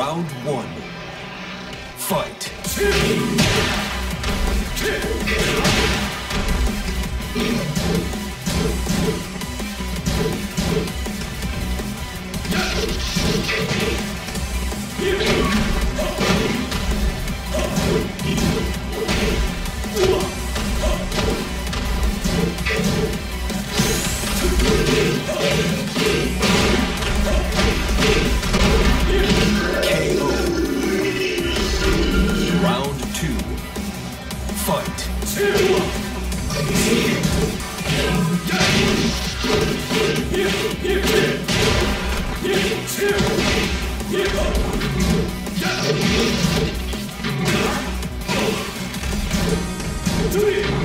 Round one. Fight.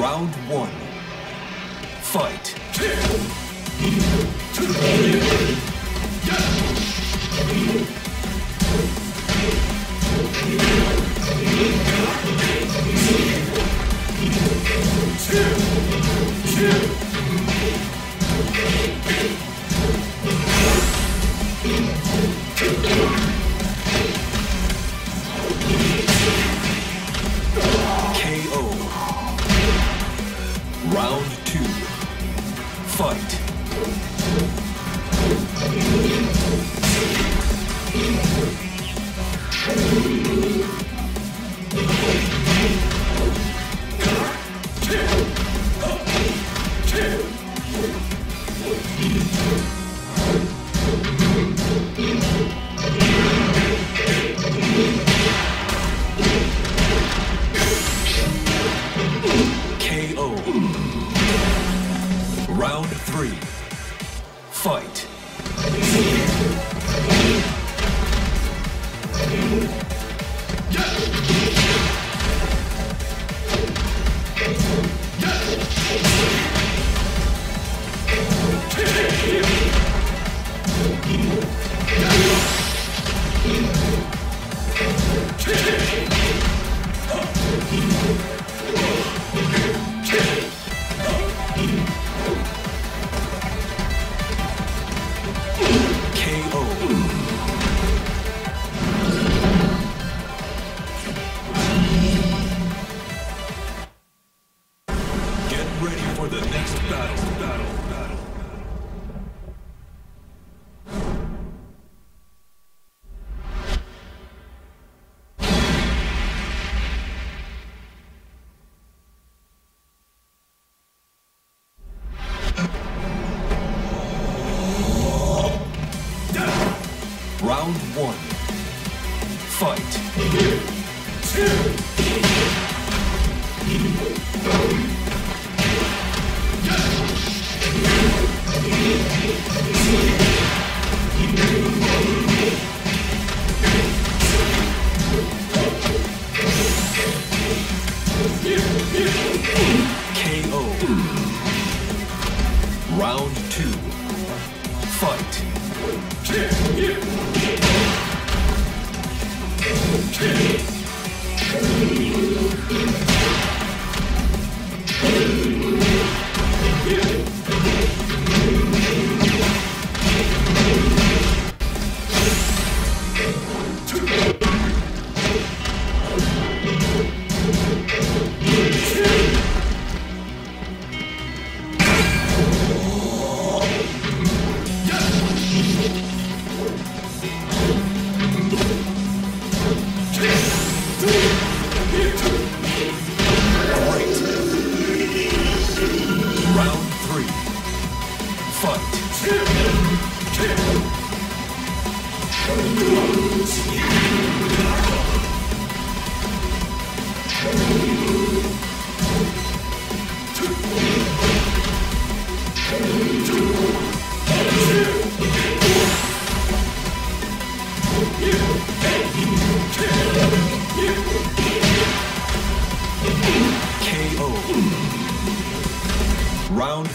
Round one. Fight. Round three. Fight.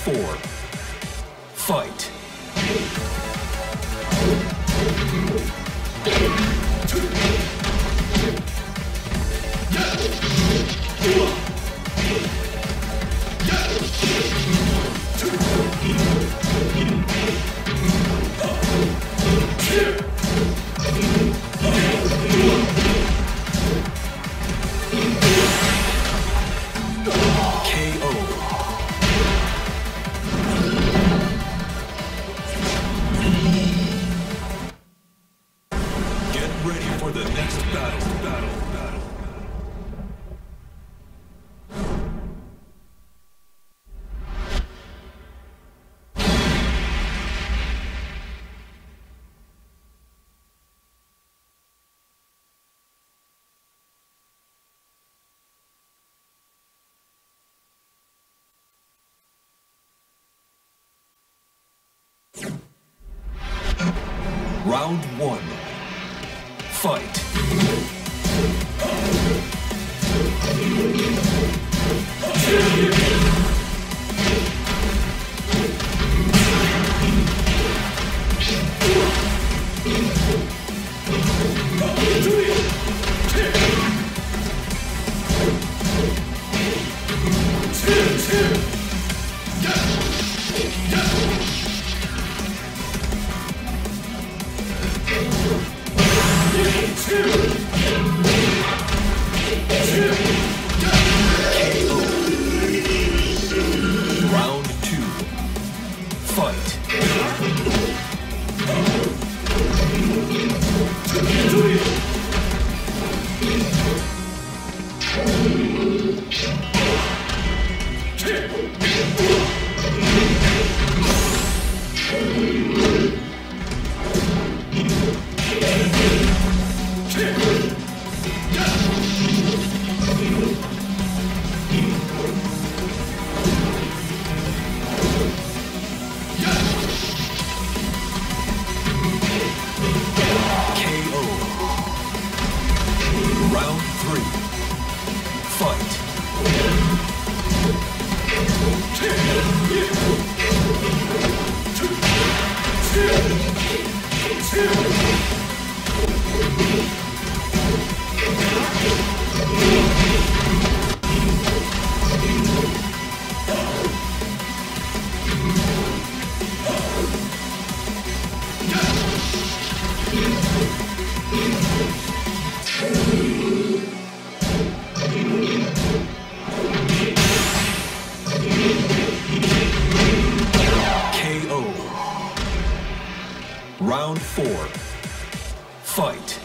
Four. Round one. Fight. Round four. Fight.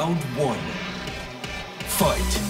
Round one. Fight.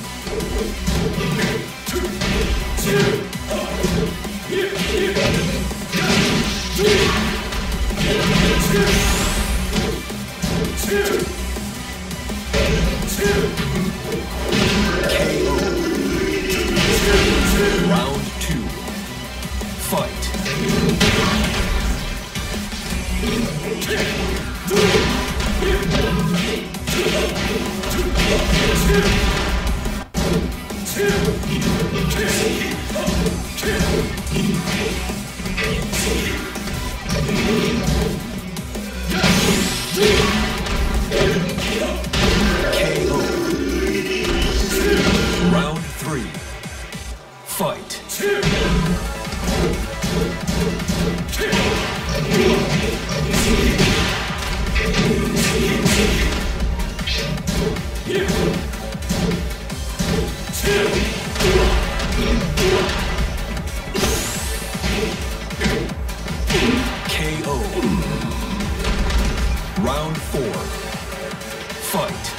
Fight.